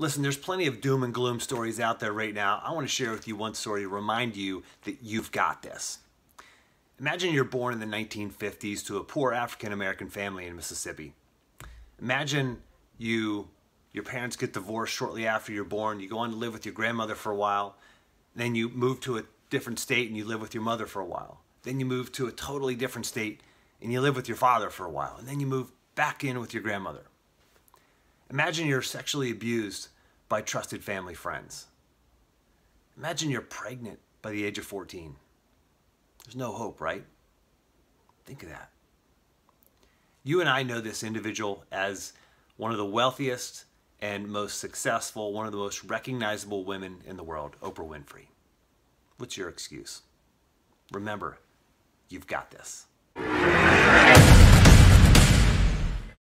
Listen, there's plenty of doom and gloom stories out there right now. I want to share with you one story to remind you that you've got this. Imagine you're born in the 1950s to a poor African American family in Mississippi. Imagine you your parents get divorced shortly after you're born. You go on to live with your grandmother for a while. Then you move to a different state and you live with your mother for a while. Then you move to a totally different state and you live with your father for a while. And then you move back in with your grandmother. Imagine you're sexually abused by trusted family friends. Imagine you're pregnant by the age of 14. There's no hope, right? Think of that. You and I know this individual as one of the wealthiest and most successful, one of the most recognizable women in the world, Oprah Winfrey. What's your excuse? Remember, you've got this.